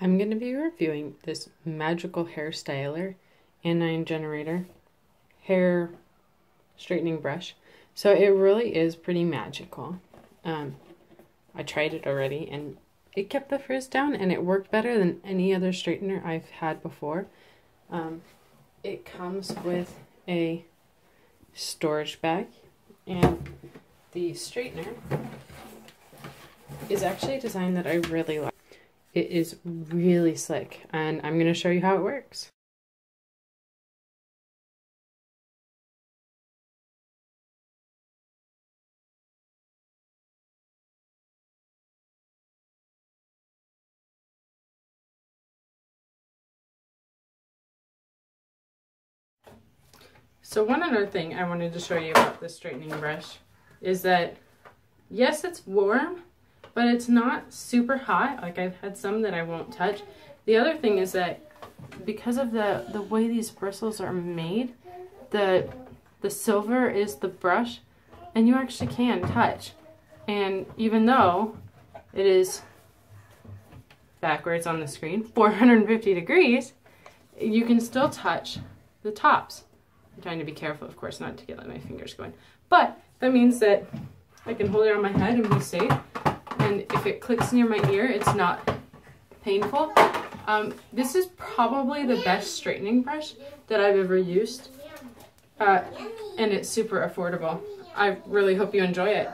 I'm going to be reviewing this magical hair styler anion generator hair straightening brush. So it really is pretty magical. Um, I tried it already and it kept the frizz down and it worked better than any other straightener I've had before. Um, it comes with a storage bag and the straightener is actually a design that I really like. It is really slick and I'm going to show you how it works. So one other thing I wanted to show you about this straightening brush is that yes, it's warm, but it's not super hot. Like I've had some that I won't touch. The other thing is that because of the, the way these bristles are made, the, the silver is the brush and you actually can touch. And even though it is backwards on the screen, 450 degrees, you can still touch the tops. I'm trying to be careful, of course, not to get my fingers going. But that means that I can hold it on my head and be safe. And if it clicks near my ear, it's not painful. Um, this is probably the best straightening brush that I've ever used. Uh, and it's super affordable. I really hope you enjoy it.